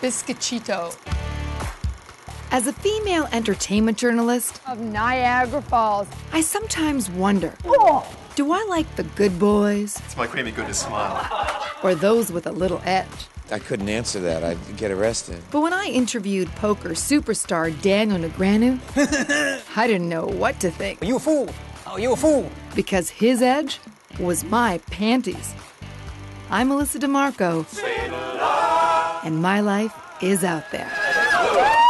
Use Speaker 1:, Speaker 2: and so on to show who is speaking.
Speaker 1: Biscochito.
Speaker 2: As a female entertainment journalist
Speaker 1: of Niagara Falls,
Speaker 2: I sometimes wonder
Speaker 1: oh.
Speaker 2: do I like the good boys?
Speaker 3: It's my creamy goodness smile.
Speaker 2: Or those with a little edge?
Speaker 4: I couldn't answer that. I'd get arrested.
Speaker 2: But when I interviewed poker superstar Daniel Negreanu, I didn't know what to think.
Speaker 5: You a fool. Oh, you a fool.
Speaker 2: Because his edge was my panties. I'm Melissa DiMarco, and my life is out there.